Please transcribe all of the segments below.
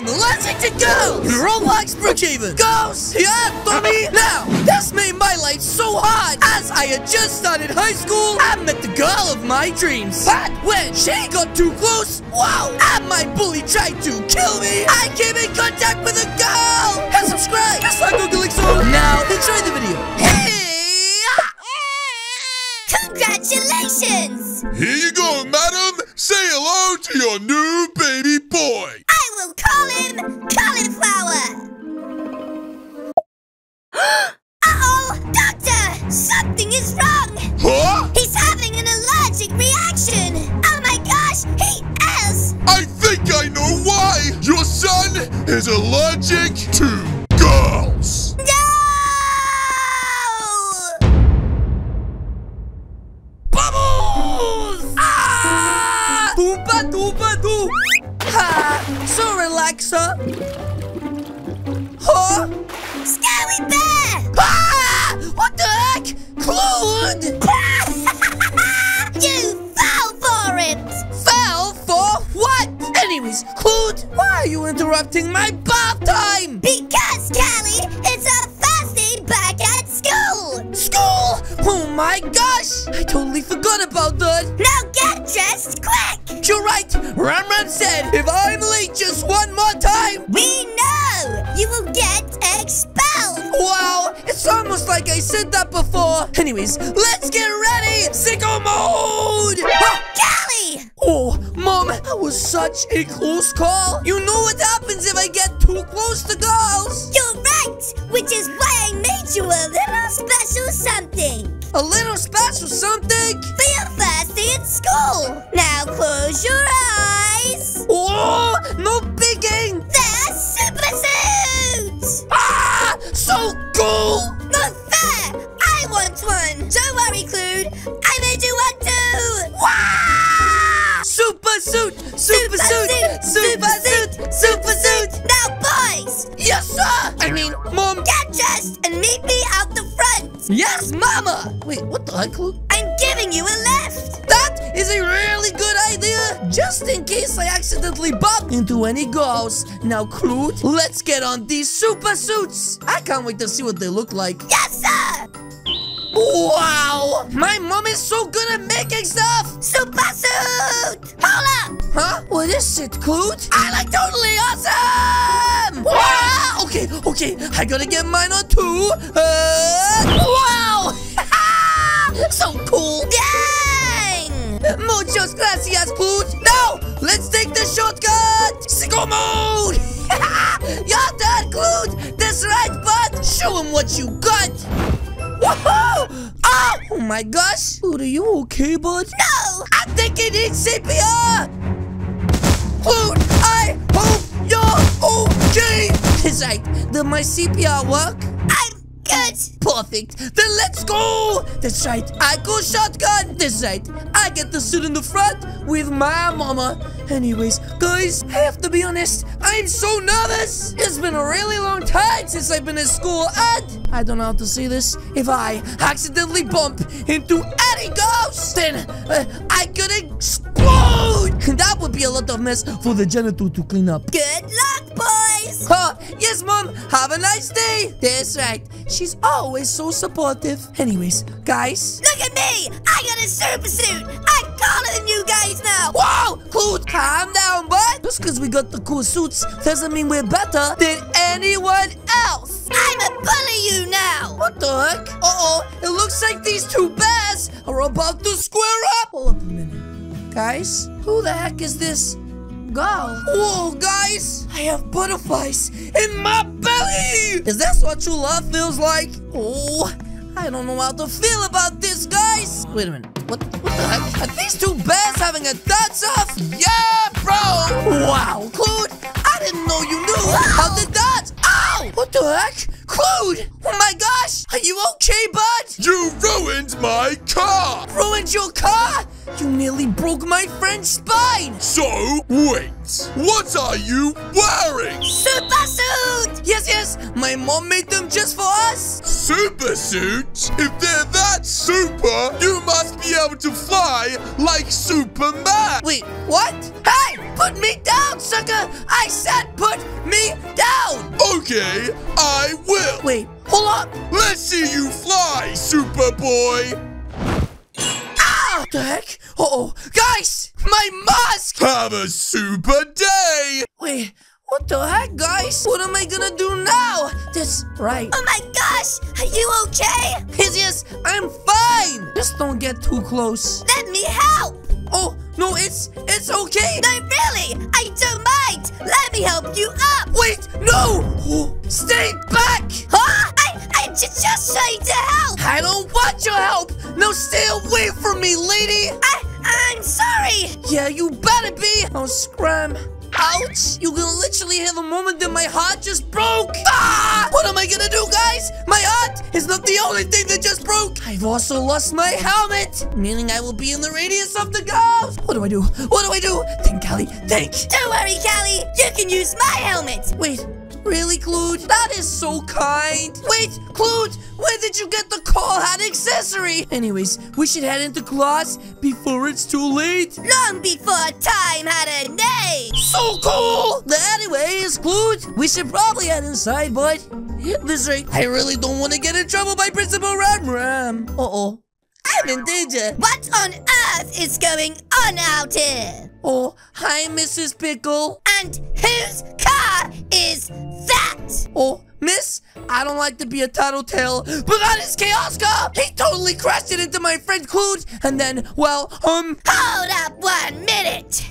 To girls! In Roblox Brookhaven! Girls! Yeah, Tommy! Now, this made my life so hard! As I had just started high school, I met the girl of my dreams. But when she got too close, wow! And my bully tried to kill me, I came in contact with a girl! And subscribe! Just like Google. Now, enjoy the video. Hey! Congratulations! Here you go, madam. Say hello to your new baby boy. I will call him Cauliflower! Uh-oh! Doctor! Something is wrong! Interrupting my bath time? Because, Callie, it's our first day back at school! School? Oh my gosh! I totally forgot about that. Now get dressed quick! You're right. Ramram said if I'm late just one more time. We know! You will get expelled! Wow, it's almost like I said that before. Anyways, let's get ready. Sicko mode. Ah! Callie! Was such a close call. You know what happens if I get too close to girls. You're right! Which is why I made you a little special something! A little special something. For your first day at school! Now close your eyes! Oh, no bigging. They're super suits! Ah, so cool. Not fair! I want one! Don't worry, Clued! I made you one too! Super, Super suit, suit, super super suit, super suit. Now, boys! Yes, sir. I mean, Mom. Get dressed and meet me out the front! Yes, Mama. Wait, what the heck, Luke? I'm giving you a lift! That is a really good idea, just in case I accidentally bump into any girls. Now, Clute, let's get on these super suits. I can't wait to see what they look like. Yes, sir! Wow, my mom is so good at making stuff. Super suit! Hold up! Huh? What is it, Clute? I like totally awesome. Wow. Okay, okay, I gotta get mine on too. Uh, wow. so cool. Dang! Muchos gracias, Clute. Now, let's take the shortcut. Sicko mode. You're done, Clute. That's right, bud. Show him what you got. Woohoo! Oh, oh my gosh. Clute, are you okay, bud? No! I think he needs CPR. Clute, I hope you're okay. That's right. Did my CPR work? I'm good! Perfect. Then let's go. That's right. I go shotgun. That's right. I get to sit in the front with my mama. Anyways, guys, I have to be honest. I'm so nervous. It's been a really long time since I've been in school, and I don't know how to say this. If I accidentally bump into any ghost, then uh, I could explode. That would be a lot of mess for the janitor to clean up. Good luck, boys! Huh, yes, Mom. Have a nice day. That's right. She's always so supportive. Anyways, guys. Look at me! I got a super suit! I'm taller than you guys now! Whoa! Cool, calm down, bud. Just because we got the cool suits doesn't mean we're better than anyone else. I'm a bully you now! What the heck? Uh-oh, it looks like these two bears are about to square up. Hold up a minute. Guys, who the heck is this girl? Whoa, guys, I have butterflies in my belly. Is this what true love feels like? Oh, I don't know how to feel about this, guys. Wait a minute. What, what the heck? Are these two bears having a dance off? Yeah, bro. Wow, Claude, I didn't know you knew how to dance. Ow! What the heck? Claude! Oh my gosh! Are you okay, bud? You ruined my car. Ruined your car? You nearly broke my friend's spine! So, wait. What are you wearing? Super suit! Yes, yes, my mom made them just for us! Super suit? If they're that super, you must be able to fly like Superman. Wait, what? Hey! Put me down, sucker! I said put me down! Okay, I will. Wait, hold up! Let's see you fly, Superboy. Ah! The heck? Uh-oh. Guys! My mask! Have a super day. Wait, what the heck, guys? What am I gonna do now? That's right. Oh my gosh! Are you okay? Yes, yes, I'm fine! Just don't get too close. Let me help! Oh, no, it's, it's okay! No, really! I don't mind! Let me help you up! Wait, no! Oh, stay back! Huh? I, I'm ju- just trying to help! I don't want your help! Now stay away from me, lady! I, I'm sorry! Yeah, you better be! Oh, scram. Ouch! You can literally have a moment that my heart just broke! Ah! What am I gonna do, guys? My heart is not the only thing that just broke! I've also lost my helmet! Meaning I will be in the radius of the ghost! What do I do? What do I do? Think, Callie, think! Don't worry, Callie! You can use my helmet! Wait, really, Clued? That is so kind! Wait, Clued! Where did you get the call hat accessory? Anyways, we should head into class before it's too late! Long before time had a name! So cool! Anyways, Clued, we should probably head inside, but this right, I really don't want to get in trouble by Principal Ram Ram. Uh-oh. I'm in danger. What on earth is going on out here? Oh, hi, Mrs. Pickle. And whose car is that? Oh, Miss, I don't like to be a tattletale, but that is Chaos car. He totally crashed it into my friend Clued, and then, well, um, Hold up one minute!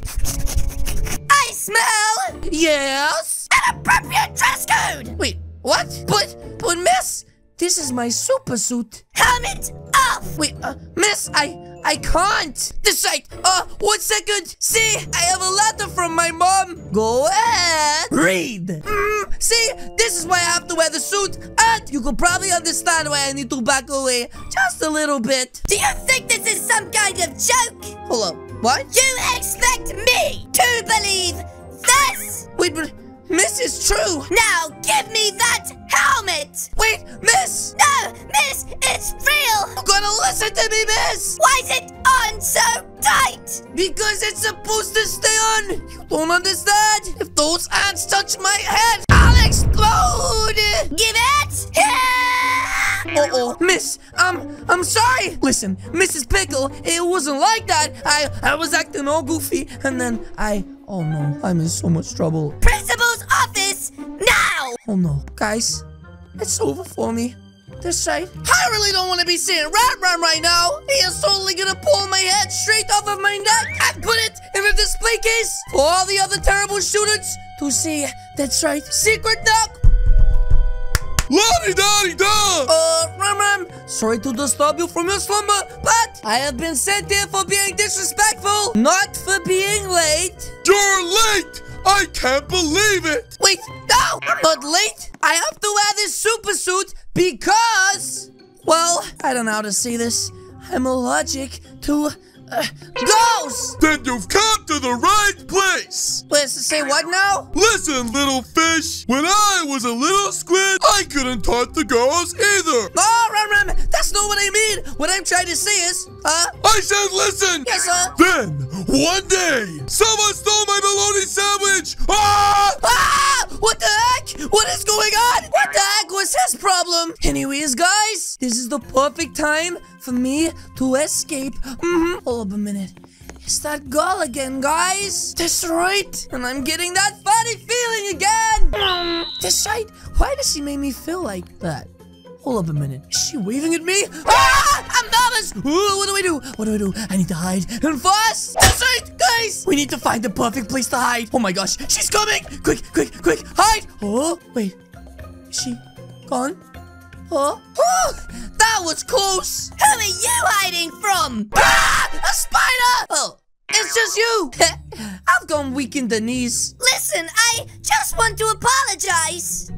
I smell yes. an appropriate dress code! Wait, what? But, but Miss, this is my super suit. Helmet off! Wait, uh, Miss, I, I can't. This side. Uh, one second. See, I have a letter from my mom. Go ahead. Read. Mm, see, this is why I have to wear the suit, and you can probably understand why I need to back away just a little bit. Do you think this is some kind of joke? Hold up. What? You expect me to believe this? Wait, but Miss is true. Now give me that helmet! Wait, Miss. No, miss, it's real! You gotta listen to me, Miss. Why is it on so tight? Because it's supposed to stay on. You don't understand. If those ants touch my head, I'll explode. Give it! Uh-oh, Miss, um, I'm sorry. Listen, Mrs. Pickle, it wasn't like that. I, I was acting all goofy, and then I, oh no, I'm in so much trouble. Principal's office now! Oh no, guys, it's over for me. This right. I really don't want to be seeing Rat Ram right now. He is totally gonna pull my head straight off of my neck and put it in a display case for all the other terrible students to see. That's right. Secret knock. La-di-da-di-da! Uh, Ram Ram, sorry to disturb you from your slumber, but I have been sent here for being disrespectful, not for being late. You're late! I can't believe it! Wait, no, I'm not late. I have to wear this super suit because, well, I don't know how to say this. I'm allergic to uh, ghosts. Then you've come to the right place! Wait, so say what now? Listen, little fish, when I was a little squid, I couldn't touch the girls either! Oh, Ram Ram, that's not what I mean. What I'm trying to say is, uh, I said listen! yes, sir! Then, one day, someone stole my bologna sandwich! Ah! Ah! What the heck? What is going on? What the heck was his problem? Anyways, guys, this is the perfect time for me to escape. Mm-hmm. Hold up a minute. It's that girl again, guys. That's right. And I'm getting that funny feeling again. Mm. That's right. Why does she make me feel like that? Hold up a minute. Is she waving at me? Ah! I'm nervous. Ooh, what do I do? What do I do? I need to hide and fast. That's need to find the perfect place to hide. Oh my gosh, she's coming. Quick, quick, quick. Hide. Oh, wait. Is she gone? Oh, oh that was close. Who are you hiding from? Ah, a spider. Oh, it's just you. I've gone weak in the knees. Listen, I just want to apologize.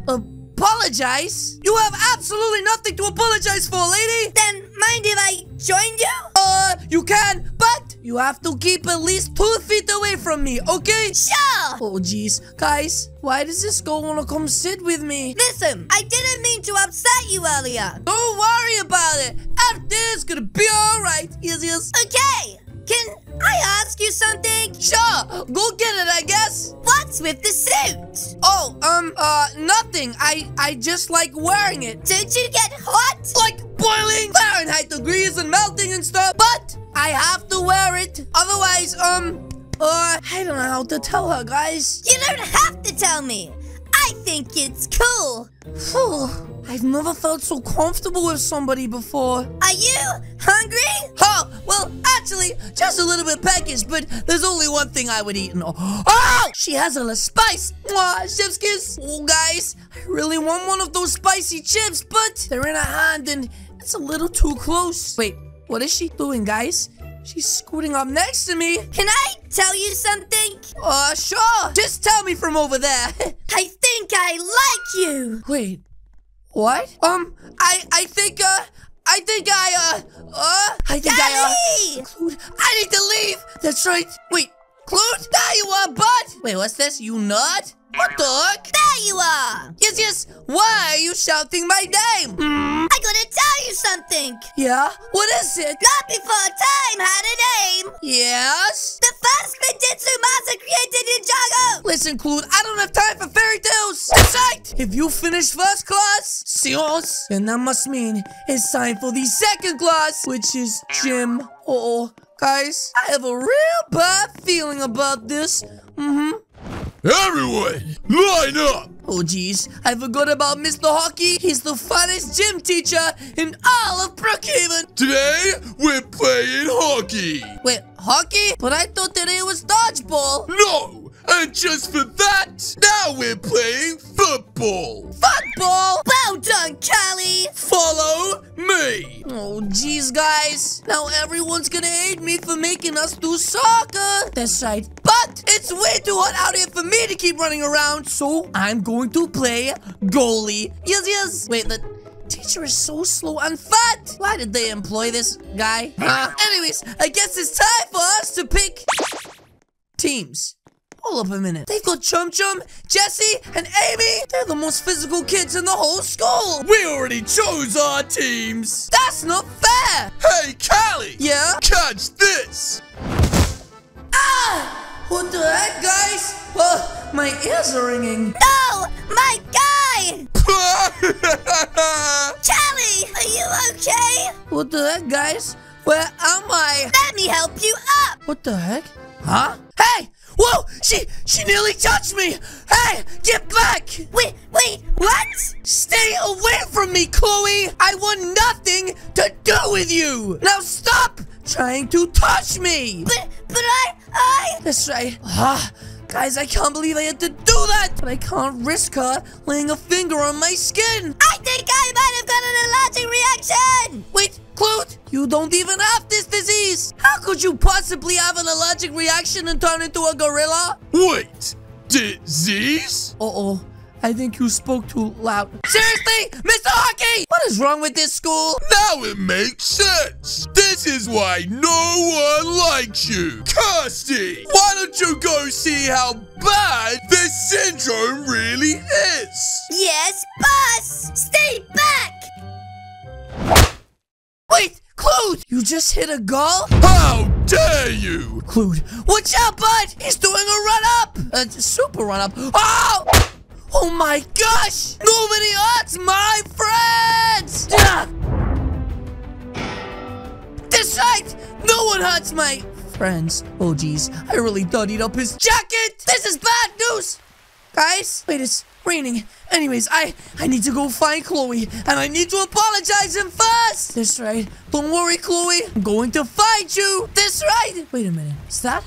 Apologize? You have absolutely nothing to apologize for, lady. Then mind if I join you? Uh, you can, but you have to keep at least two feet away from me, okay? Sure. Oh, jeez. Guys, why does this girl want to come sit with me? Listen, I didn't mean to upset you earlier. Don't worry about it. Everything's gonna be alright. Yes, yes. Okay, can I ask you something? Sure, go get it, I guess. What's with the suit? Oh, um, uh, nothing. I, I just like wearing it. Don't you get hot? Like boiling Fahrenheit degrees and melting and stuff. But I have to wear it. Otherwise, um, uh, I don't know how to tell her, guys. You don't have to tell me. I think it's cool. Phew, I've never felt so comfortable with somebody before. Are you hungry? Oh, well, actually, just a little bit peckish, but there's only one thing I would eat. And oh, oh she has a little spice. Mwah, chef's kiss. Oh, guys, I really want one of those spicy chips, but they're in her hand and it's a little too close. Wait, what is she doing, guys? She's scooting up next to me. Can I tell you something? Uh, sure. Just tell me from over there. I think I like you. Wait, what? Um, I, I think, uh, I think I, uh, uh, I think I, uh, Clued, I need to leave. That's right. Wait, Clued? There you are, bud. Wait, what's this? You nut? What the heck? There you are. Yes, yes. Why are you shouting my name? I gotta tell you something. Yeah? What is it? Not before time had a name. Yes? The first Spinjitzu master created Ninjago. Listen, Clued, I don't have time for fairy tales. That's right. If you finish first class, seance, then that must mean it's time for the second class, which is gym. Uh-oh. Guys, I have a real bad feeling about this. Mm-hmm. Everyone, line up! Oh jeez. I forgot about Mr. Hockey. He's the finest gym teacher in all of Brookhaven. Today, we're playing hockey. Wait, hockey? But I thought today was dodgeball. No! And just for that, now we're playing football. Football? Well done, Callie. Follow me. Oh geez, guys. Now everyone's gonna hate me for making us do soccer. That's right. But it's way too hot out here for me to keep running around, so I'm going to play goalie. Yes, yes. Wait, the teacher is so slow and fat. Why did they employ this guy? Uh, anyways, I guess it's time for us to pick teams. Hold up a minute. They've got Chum Chum, Jesse, and Amy. They're the most physical kids in the whole school. We already chose our teams. That's not fair. Hey, Callie! Yeah? Catch this! Ah! What the heck, guys? Uh, my ears are ringing. No, my guy. Callie, are you okay? What the heck, guys? Where am I? Let me help you up. What the heck? Huh? Hey! Whoa! She she nearly touched me! Hey! Get back! Wait, wait, what? Stay away from me, Chloe! I want nothing to do with you! Now stop trying to touch me! But, but I, I... That's right. Ah, guys, I can't believe I had to do that! But I can't risk her laying a finger on my skin! I think I might have got an allergic reaction! Wait, Clute, you don't even have this disease! How could you possibly have an allergic reaction and turn into a gorilla? Wait, disease? Uh-oh. I think you spoke too loud. Seriously? Mr. Hockey! What is wrong with this school? Now it makes sense. This is why no one likes you. Kirsty, why don't you go see how bad this syndrome just hit a goal? How dare you? Clute, watch out, bud! He's doing a run-up! A super run-up. Oh! Oh my gosh! Nobody hurts my friends! Ah! Right! No one hurts my friends. Oh geez, I really thought he'd up his jacket! This is bad news! Guys, wait, it's raining. Anyways, I I need to go find Chloe, and I need to apologize him first. That's right. Don't worry, Chloe. I'm going to find you. That's right. Wait a minute. Is that?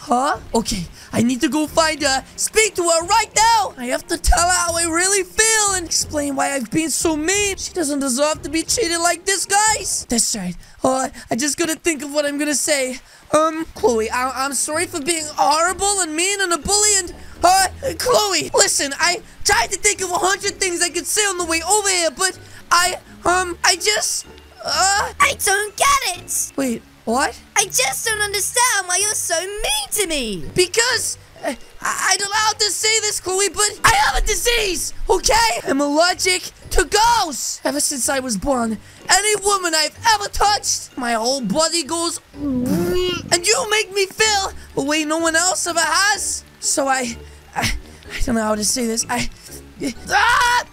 Huh? Okay, I need to go find her, speak to her right now! I have to tell her how I really feel and explain why I've been so mean. She doesn't deserve to be treated like this, guys! That's right. Uh, I just gotta think of what I'm gonna say. Um, Chloe, I I'm sorry for being horrible and mean and a bully and... Uh, Chloe, listen, I tried to think of a hundred things I could say on the way over here, but I, um, I just... Uh... I don't get it! Wait, what? I just don't understand why you're so mean to me! Because uh, I- I'm allowed to say this, Chloe, but I have a disease, okay? I'm allergic to ghosts. Ever since I was born, any woman I've ever touched, my whole body goes and you make me feel the way no one else ever has. So I, I, I don't know how to say this. I, ah,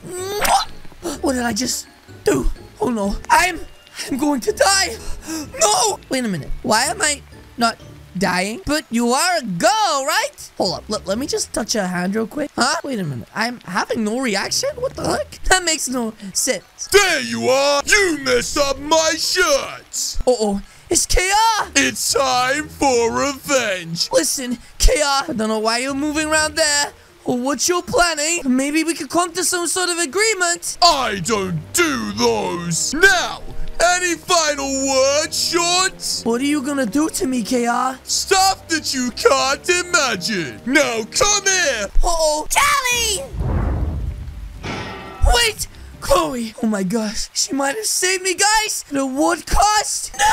what did I just do? Oh no, I'm, I'm going to die. No, wait a minute. Why am I not dying? But you are a girl, right? Hold up, let, let me just touch your hand real quick. Huh? Wait a minute. I'm having no reaction? What the heck? That makes no sense. There you are! You messed up my shirt! Uh-oh. It's KR! It's time for revenge! Listen, KR, I don't know why you're moving around there or what you're planning. Eh? Maybe we could come to some sort of agreement. I don't do those! Now, any final words, Short? What are you gonna do to me, KR? Stuff that you can't imagine! Now come here! Uh-oh. Charlie! Wait! Chloe! Oh my gosh. She might have saved me, guys! At what cost? No!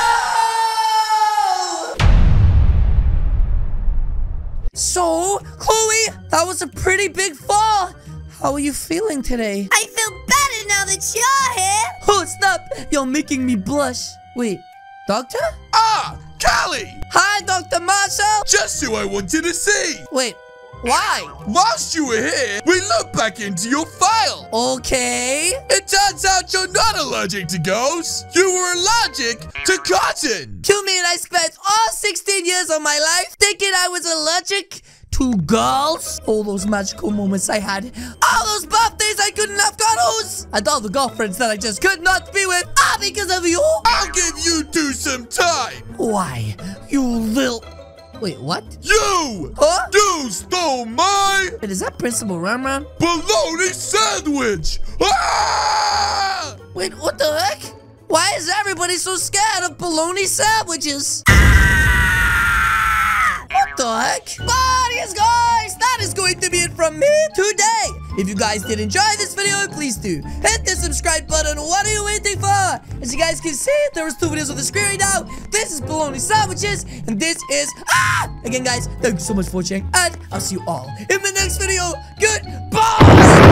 So, Chloe, that was a pretty big fall. How are you feeling today? I feel better now that you're here. Oh, stop! You're making me blush. Wait, doctor? Ah! Callie! Hi, Dr. Marshall! Just who I wanted to see! Wait, why? Whilst you were here, we looked back into your file. Okay. It turns out you're not allergic to ghosts. You were allergic to cotton. You mean I spent all 16 years of my life thinking I was allergic to girls? All those magical moments I had. All those birthdays I couldn't have cuddles. And all the girlfriends that I just could not be with. All because of you. I'll give you two some time. Why, you little... Wait, what? You! Huh? You stole my Wait, is that Principal Ramram? bologna sandwich! Ah! Wait, what the heck? Why is everybody so scared of bologna sandwiches? What the heck? But yes, guys, that is going to be it from me today. If you guys did enjoy this video, please do hit the subscribe button. What are you waiting for? As you guys can see, there is two videos on the screen right now. This is bologna sandwiches, and this is ah. Again, guys, thank you so much for watching, and I'll see you all in the next video. Goodbye.